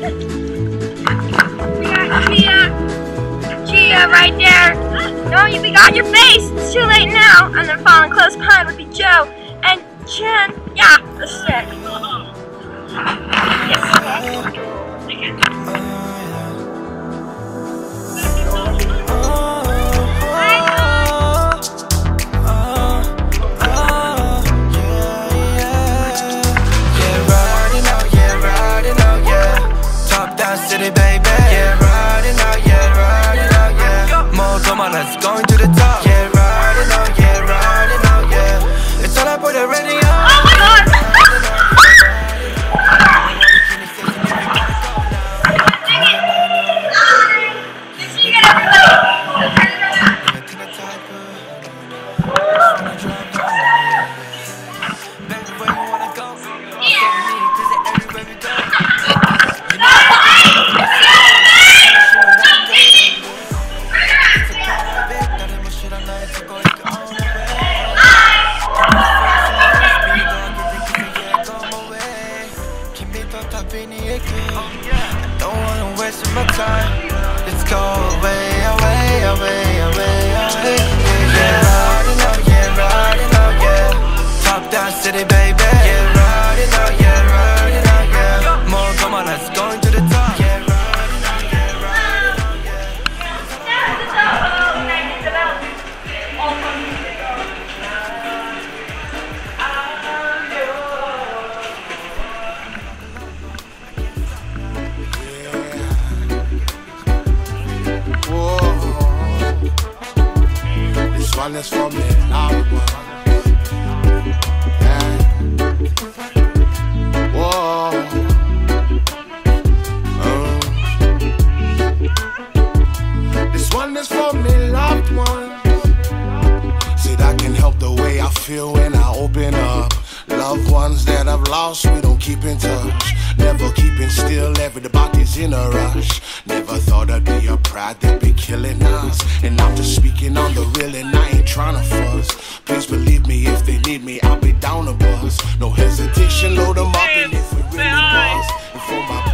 Chia. Chia right there. No, you on your face. It's too late now. And then following close behind would be Joe and Jen. Yeah, the sick. For me, loud one. Keeping still, everybody's in a rush. Never thought I'd be a pride that be killing us. And I'm just speaking on the real, and I ain't trying to fuss. Please believe me, if they need me, I'll be down a bus. No hesitation, load them up, and if it really was. Before my bloodline,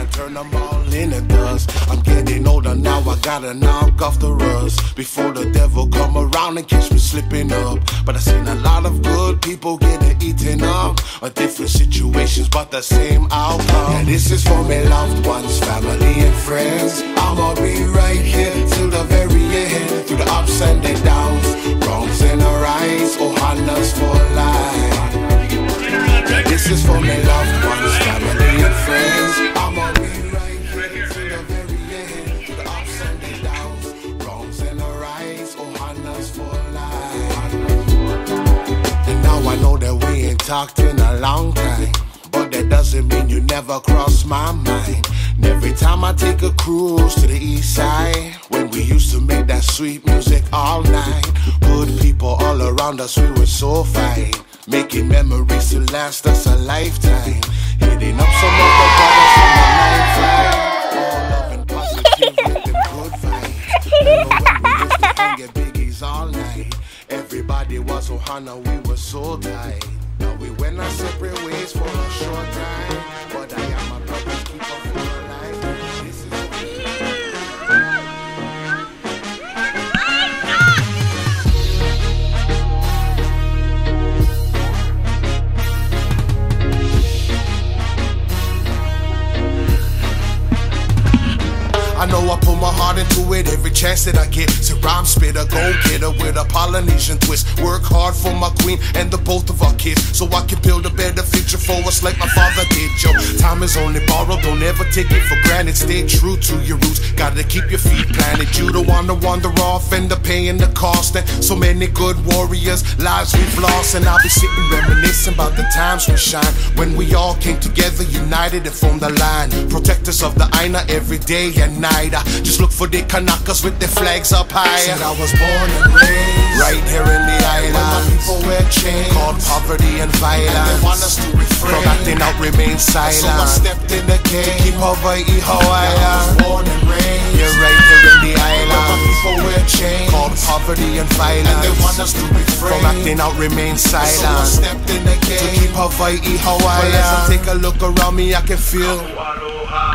I turn them all into dust. I'm getting older now, I gotta knock off the rust. Before the devil come around and catch me slipping up. But I seen a lot of good people getting eaten up. Or different situations, but the same outcome. And this is for my loved ones, family and friends. I'ma be right here till the very end. Through the ups and the downs, wrongs and the rights. Ohana's for life. This is for my loved ones, family and friends. Ain't talked in a long time. But that doesn't mean you never cross my mind. And every time I take a cruise to the east side, when we used to make that sweet music all night, good people all around us, we were so fine. Making memories to last us a lifetime. Hitting up some of the brothers on the line. All love and positive with them good vibes. We used to hang at Biggie's all night? Everybody was Ohana, we were so tight. We went our separate ways for a short time. But I am my brother's keeper know I put my heart into it every chance that I get. So rhyme spitter, go getter with a Polynesian twist. Work hard for my queen and the both of our kids. So I can build a better future for us like my father did, yo. Time is only borrowed, don't ever take it for granted. Stay true to your roots, gotta keep your feet planted. You don't wanna wander off, end up paying the cost. And so many good warriors, lives we've lost. And I'll be sitting reminiscing about the times we shine. When we all came together, united and formed a line. Protectors of the Aina every day and night. I just look for the Kanakas with their flags up high. Said I was born and raised right here in the island. Where my people wear chains called poverty and violence. And they want us to refrain from acting out, remain silent. So I stepped in the game to keep Hawaii Hawaii. I was born and raised yeah, right here in the island. Where my people wear chains called poverty and violence. And they want us to refrain from acting out, remain silent. So I stepped in the game to keep Hawaii Hawaii. But as I take a look around me, I can feel.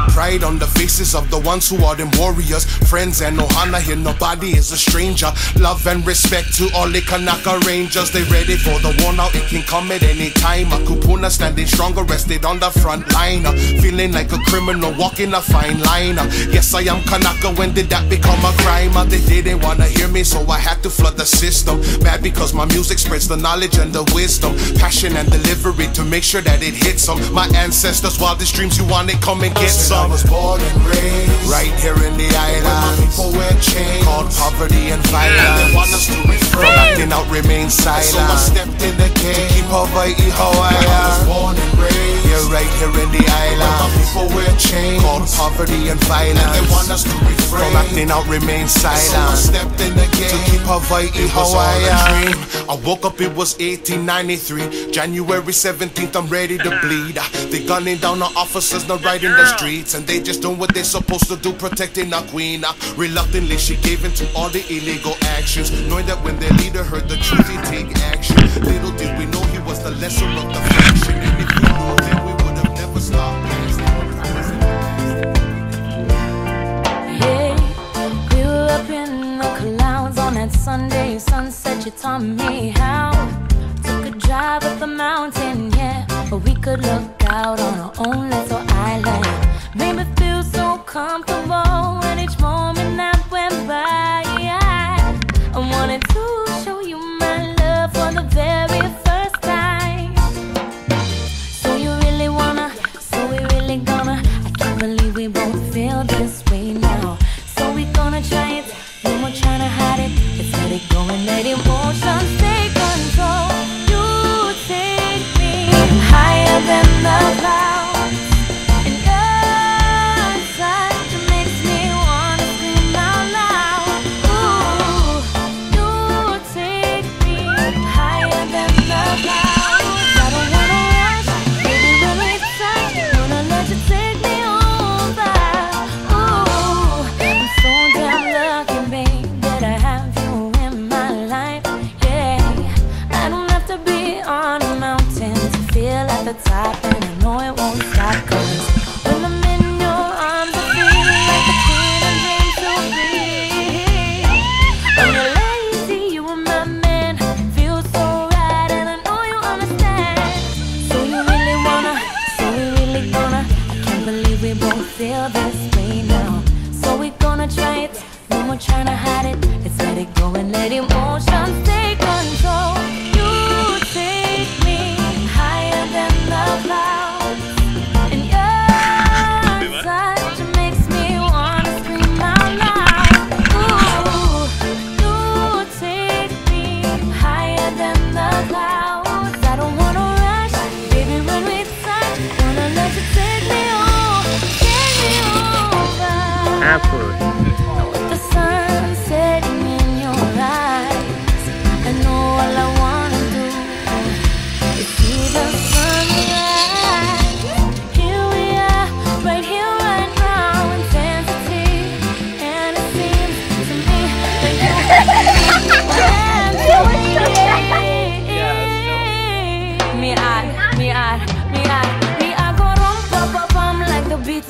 Pride on the faces of the ones who are them warriors. Friends and Ohana here, nobody is a stranger. Love and respect to all the Kanaka Rangers. They ready for the war now, it can come at any time. A kupuna standing stronger, rested on the front line. Feeling like a criminal, walking a fine line. Yes, I am Kanaka, when did that become a crime? They didn't wanna hear me, so I had to flood the system. Mad because my music spreads the knowledge and the wisdom. Passion and delivery to make sure that it hits them. My ancestors' wildest dreams, you want it, come and get some. I was born and raised right here in the island. Where my people wear chains called poverty and violence. They want us to refrain acting out, remain silent. So I stepped in the game to keep Hawaii Hawaii. I was born and raised yeah, right here in the island. Where my people wear chains called poverty and violence. And they want us to refrain from acting out, remain silent. So I stepped in the game to keep Hawaii Hawaii. dream. I woke up, it was 1893, January 17th. I'm ready to bleed. They gunning down the officers, not right in the streets, and they just doing what they're supposed to do, protecting our queen. Reluctantly, she gave in to all the illegal actions, knowing that when their leader heard the truth, he'd take action. Little did we know he was the lesser of the faction, and if we knew, then we would have never stopped. Hey, grew up in the clouds on that Sunday sunset. You taught me how. Took a drive up the mountain, yeah, but we could look out on our own so more trying to hide it. Let's let it go and let emotions take control. You take me higher than the clouds, and your touch makes me wanna scream out loud. Ooh, you take me higher than the clouds. I don't wanna rush, baby. When we touch, wanna let you take me on, take me over. Absolutely.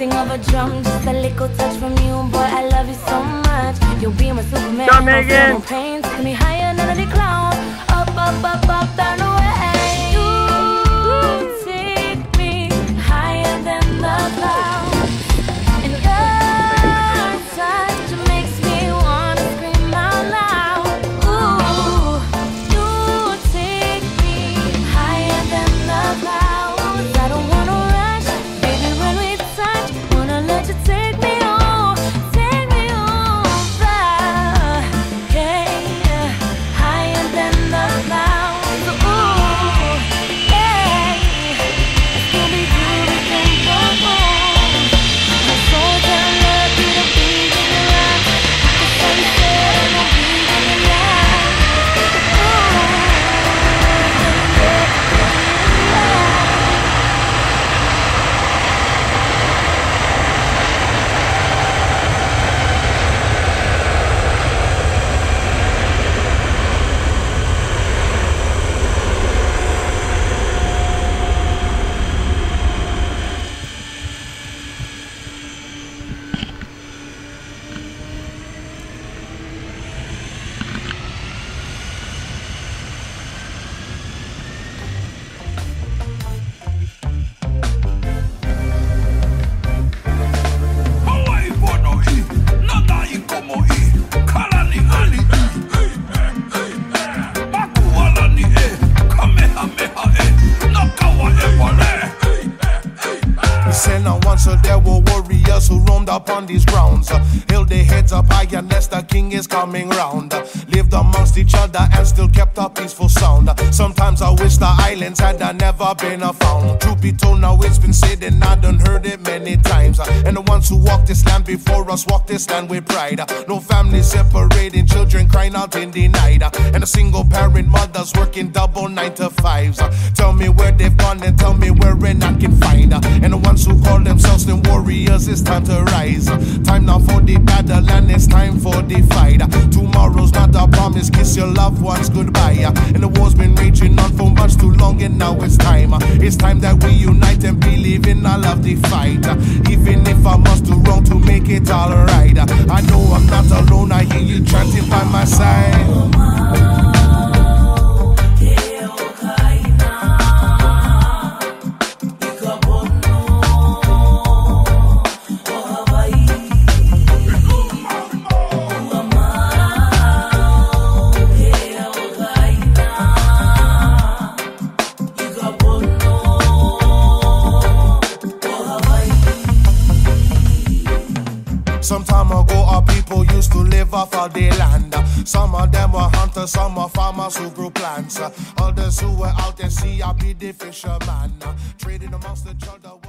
A drum, just a little touch from you, boy. I love you so much. You'll be my Superman. Drum no again. no pain, take me higher than the clouds. Up, up, up, up, down roamed upon these grounds. Held their heads up high unless the king is coming round. Each other and still kept a peaceful sound. Sometimes I wish the islands had uh, never been found. Truth be told, now it's been said and I done heard it many times. And the ones who walked this land before us walked this land with pride. No family separating, children crying out in the night. And a single parent mothers working double nine to fives. Tell me where they've gone and tell me where and I can find. And the ones who call themselves the warriors, it's time to rise. Time now for the battle and it's time for the promise, kiss your loved ones goodbye. And the war's been raging on for much too long and now it's time. It's time that we unite and believe in our love the fight. Even if I must do wrong to make it alright. I know I'm not alone, I hear you chanting by my side. Some of them were hunters, some were farmers who grew plants. Others who were out at sea, I be the fisherman. Trading amongst each other.